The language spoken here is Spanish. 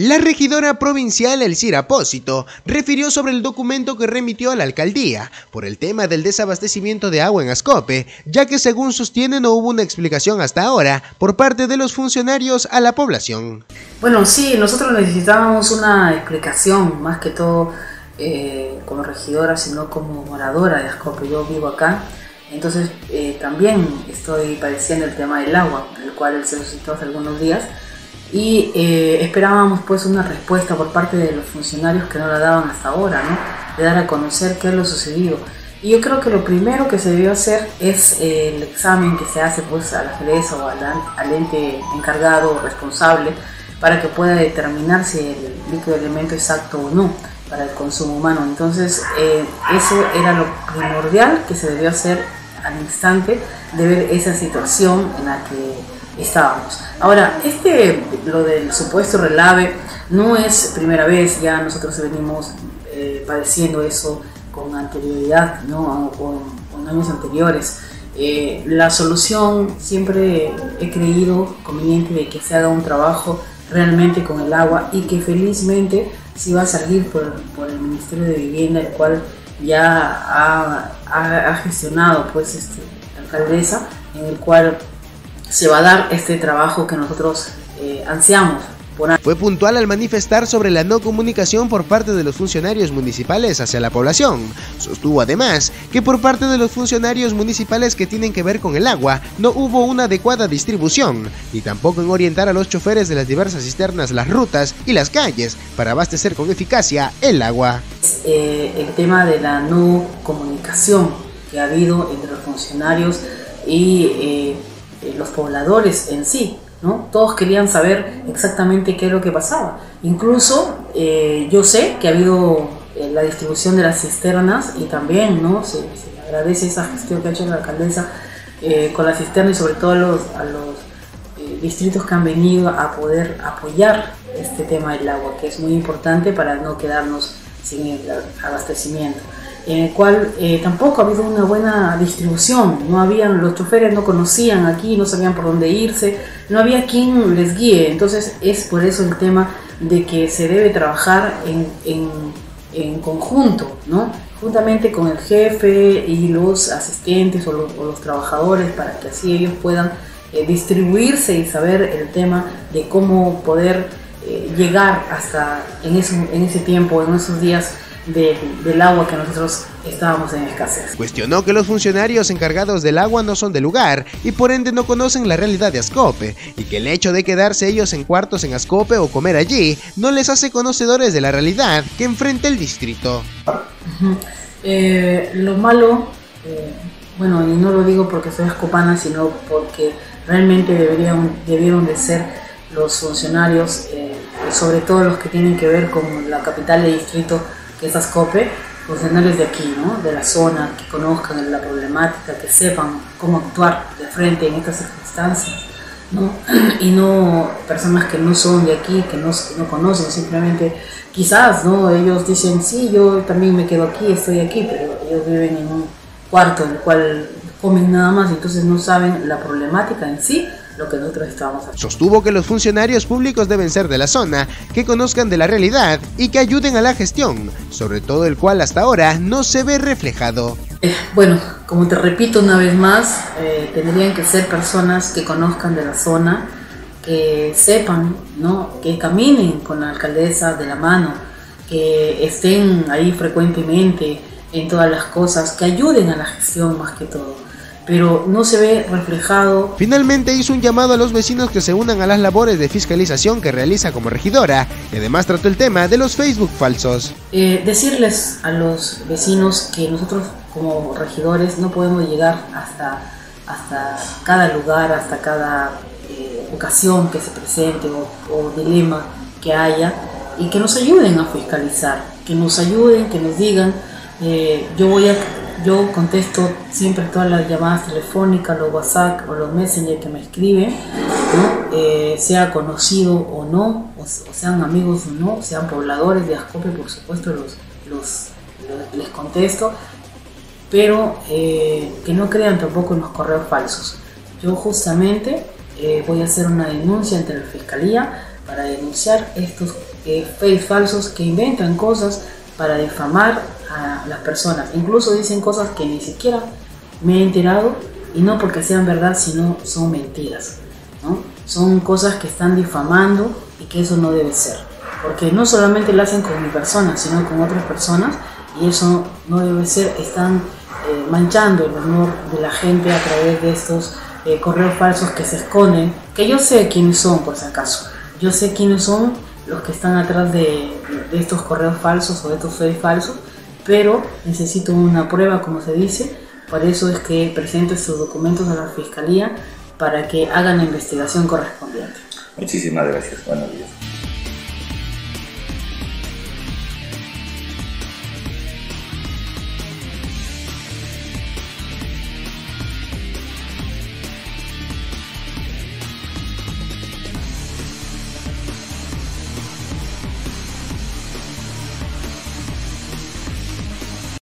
La regidora provincial Elcira Apósito refirió sobre el documento que remitió a la alcaldía por el tema del desabastecimiento de agua en Ascope, ya que según sostiene no hubo una explicación hasta ahora por parte de los funcionarios a la población. Bueno, sí, nosotros necesitábamos una explicación, más que todo eh, como regidora, sino como moradora de Ascope. Yo vivo acá, entonces eh, también estoy padeciendo el tema del agua, el cual se suscitó hace algunos días y eh, esperábamos pues una respuesta por parte de los funcionarios que no la daban hasta ahora, ¿no? de dar a conocer qué es lo sucedido. Y yo creo que lo primero que se debió hacer es eh, el examen que se hace pues a la FEDESA o al, ente encargado o responsable para que pueda determinar si el líquido elemento exacto o no para el consumo humano. Entonces eh, eso era lo primordial que se debió hacer al instante de ver esa situación en la que estábamos. Ahora, este, lo del supuesto relave no es primera vez, ya nosotros venimos eh, padeciendo eso con anterioridad, ¿no? con, años anteriores. Eh, la solución siempre he creído conveniente de que se haga un trabajo realmente con el agua y que felizmente sí va a salir por, por el Ministerio de Vivienda, el cual ya ha, ha, gestionado pues este, la alcaldesa, en el cual se va a dar este trabajo que nosotros eh, ansiamos. Fue puntual al manifestar sobre la no comunicación por parte de los funcionarios municipales hacia la población. Sostuvo además que por parte de los funcionarios municipales que tienen que ver con el agua no hubo una adecuada distribución, ni tampoco en orientar a los choferes de las diversas cisternas las rutas y las calles para abastecer con eficacia el agua. Eh, el tema de la no comunicación que ha habido entre los funcionarios y eh, eh, los pobladores en sí, ¿no? Todos querían saber exactamente qué es lo que pasaba. Incluso eh, yo sé que ha habido eh, la distribución de las cisternas y también, ¿no? Se, agradece esa gestión que ha hecho la alcaldesa con las cisternas y sobre todo a los, a los distritos que han venido a poder apoyar este tema del agua, que es muy importante para no quedarnos sin el abastecimiento en el cual eh, tampoco ha habido una buena distribución. No habían, los choferes no conocían aquí, no sabían por dónde irse, no había quien les guíe. Entonces es por eso el tema de que se debe trabajar en, en, conjunto, ¿no? juntamente con el jefe y los asistentes o los, trabajadores para que así ellos puedan eh, distribuirse y saber el tema de cómo poder eh, llegar hasta en, eso, en ese tiempo, en esos días del agua que nosotros estábamos en escasez. Cuestionó que los funcionarios encargados del agua no son del lugar y por ende no conocen la realidad de Ascope y que el hecho de quedarse ellos en cuartos en Ascope o comer allí no les hace conocedores de la realidad que enfrenta el distrito. Eh, lo malo, eh, bueno, y no lo digo porque soy ascopana, sino porque realmente deberían, debieron de ser los funcionarios, eh, sobre todo los que tienen que ver con la capital del distrito, que es ASCOPE, funcionarios de aquí, ¿no? de la zona, que conozcan la problemática, que sepan cómo actuar de frente en estas circunstancias, ¿no? y no personas que no son de aquí, que no, no conocen, simplemente quizás ¿no? ellos dicen, sí, yo también me quedo aquí, estoy aquí, pero ellos viven en un cuarto en el cual comen nada más, entonces no saben la problemática en sí lo que nosotros estábamos haciendo. Sostuvo que los funcionarios públicos deben ser de la zona, que conozcan de la realidad y que ayuden a la gestión, sobre todo el cual hasta ahora no se ve reflejado. Eh, bueno, como te repito una vez más, eh, tendrían que ser personas que conozcan de la zona, que sepan, ¿no? que caminen con la alcaldesa de la mano, que estén ahí frecuentemente en todas las cosas, que ayuden a la gestión más que todo pero no se ve reflejado. Finalmente hizo un llamado a los vecinos que se unan a las labores de fiscalización que realiza como regidora y además trató el tema de los Facebook falsos. Eh, decirles a los vecinos que nosotros como regidores no podemos llegar hasta, hasta cada lugar, hasta cada eh, ocasión que se presente o, dilema que haya y que nos ayuden a fiscalizar, que nos ayuden, que nos digan, eh, yo voy a yo contesto siempre todas las llamadas telefónicas, los WhatsApp o los Messenger que me escriben, eh, sea conocido o no, o, sean amigos o no, sean pobladores de Ascope, por supuesto los, los, les contesto, pero eh, que no crean tampoco en los correos falsos. Yo justamente eh, voy a hacer una denuncia ante la Fiscalía para denunciar estos eh, falsos que inventan cosas para difamar a las personas. Incluso dicen cosas que ni siquiera me he enterado y no porque sean verdad, sino son mentiras. ¿no? Son cosas que están difamando y que eso no debe ser. Porque no solamente lo hacen con mi persona, sino con otras personas y eso no debe ser. Están eh, manchando el honor de la gente a través de estos eh, correos falsos que se esconden, que yo sé quiénes son por si acaso. Yo sé quiénes son los que están atrás de, estos correos falsos o de estos Facebook falsos, pero necesito una prueba, como se dice, por eso es que presento estos documentos a la Fiscalía para que hagan la investigación correspondiente. Muchísimas gracias. Buenos días.